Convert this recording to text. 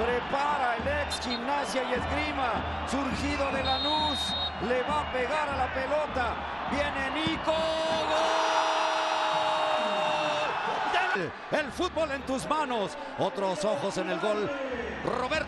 Prepara el ex gimnasia y esgrima. Surgido de la luz, Le va a pegar a la pelota. Viene Nico. ¡Gol! El fútbol en tus manos. Otros ojos en el gol. Roberto.